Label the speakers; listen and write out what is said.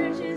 Speaker 1: Virgin.